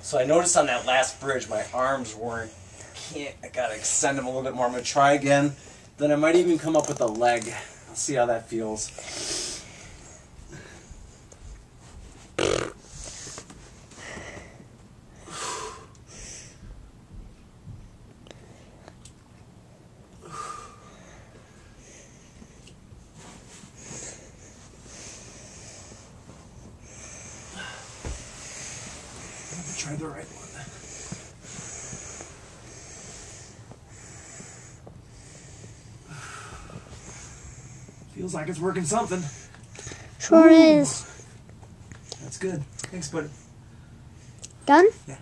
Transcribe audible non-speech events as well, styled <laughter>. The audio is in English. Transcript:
So I noticed on that last bridge, my arms weren't. Can't. I gotta extend them a little bit more. I'm gonna try again. Then I might even come up with a leg. I'll see how that feels. Try the right one. <sighs> Feels like it's working something. Sure is. That's good. Thanks, buddy. Done? Yeah.